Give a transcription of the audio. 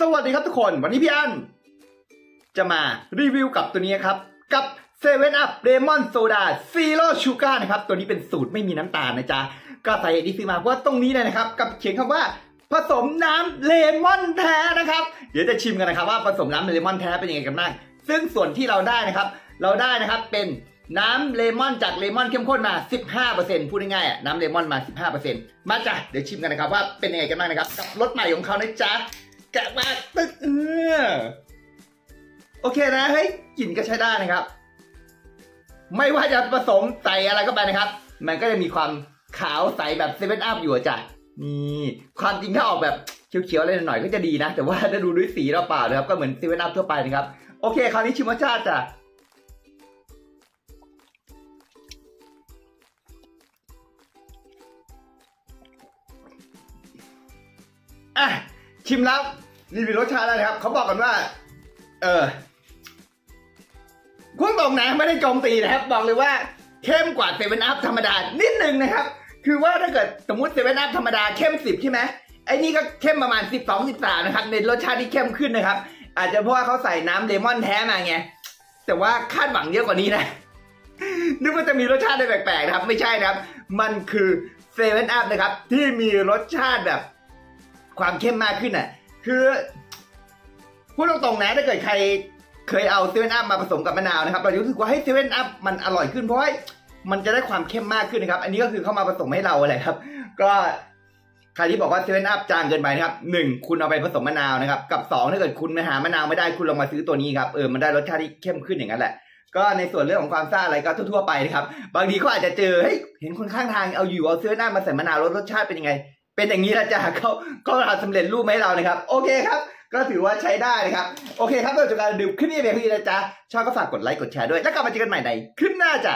สวัสดีครับทุกคนวันนี้พี่อันจะมารีวิวกับตัวนี้ครับ กับ7 Up Lemon Soda Zero Sugar นะครับ ตัวนี้เป็นสูตรไม่มีน้ำตาลนะจ๊ะ ก็ใส่ดีซื้อมาเพราะว่าตรงนี้เลยนะครับ กับเขียนคำว่าผสมน้ำเลมอนแท้นะครับ เดี๋ยวจะชิมกันนะครับว่าผสมน้ำเลมอนแท้เป็นยังไงกันบ้างซึ่งส่วนที่เราได้นะครับ เราได้นะครับเป็นน้ำเลมอนจากเลมอนเข้มข้นมา 15%พูดง่ายๆน้ำเลมอนมา 15%มาจ้ะเดี๋ยวชิมกันนะครับว่าเป็นยังไงกันบ้างนะครับ กับรสใหม่ของเขานะจ๊ะ แกะมาตึ๊กเออโอเคนะเฮ้ยกลิ่นก็ใช้ได้นะครับ ไม่ว่าจะผสมใส่อะไรก็ไปนะครับ มันก็จะมีความขาวใสแบบเซเว่นอัพอยู่จ้ะนี่ความจริงถ้าออกแบบเขียวๆอะไรหน่อยก็จะดีนะ แต่ว่าถ้าดูด้วยสีเราเปล่านะครับ ก็เหมือนเซเว่นอัพทั่วไปนะครับ โอเค คราวนี้ชิมรสชาติจ้ะอะชิมแล้ว รีวิวรสชาติแล้วนะครับเขาบอกกันว่า เออพูดตรงนะไม่ได้โจมตีนะครับ บอกเลยว่าเข้มกว่าเซเว่นอัพธรรมดานิดนึงนะครับ คือว่าถ้าเกิดสมมติเซเว่นอัพธรรมดาเข้มสิบใช่ไหมไอ้นี่ก็เข้มประมาณสิบสองสิบสามนะครับในรสชาติที่เข้มขึ้นนะครับ อาจจะเพราะว่าเขาใส่น้ำเลมอนแท้มาไงแต่ว่าคาดหวังเยอะกว่านี้นะนึกว่าจะมีรสชาติอะไรแปลกๆนะครับ ไม่ใช่นะครับ มันคือเซเว่นอัพนะครับ ที่มีรสชาติแบบ ความเข้มมากขึ้นอะ คือพูดตรงๆนะถ้าเกิดใครเคยเอาเซเว่นอัพมาผสมกับมะนาวนะครับเรารู้สึกว่าให้เซเว่นอัพมันอร่อยขึ้นเพราะว่ามันจะได้ความเข้มมากขึ้นนะครับ อันนี้ก็คือเข้ามาผสมให้เราอะไรครับ ก็ใครที่บอกว่าเซเว่นอัพจางเกินไปนะครับหนึ่งคุณเอาไปผสมมะนาวนะครับ กับสองถ้าเกิดคุณไปหามะนาวไม่ได้คุณลองมาซื้อตัวนี้ครับเออมันได้รสชาติที่เข้มขึ้นอย่างนั้นแหละก็ในส่วนเรื่องของความซ่าอะไรก็ทั่วๆไปนะครับ บางทีก็อาจจะเจอเฮ้ยเห็นคนข้างทางเอาอยู่เอาเซเว่นอัพมาใส่มะนาวรสรสชาติเป็นยังไง เป็นอย่างนี้ละจ้ะเขาเขาทำสำเร็จรูปมาให้เรานะครับ โอเคครับ ก็ถือว่าใช้ได้นะครับ โอเคครับสำหรับการดื่มคลิปนี้เป็นพี่นะจ๊ะชอบก็ฝากกดไลค์กดแชร์ด้วย แล้วกลับมาเจอกันใหม่ในคลิปหน้าจ้ะ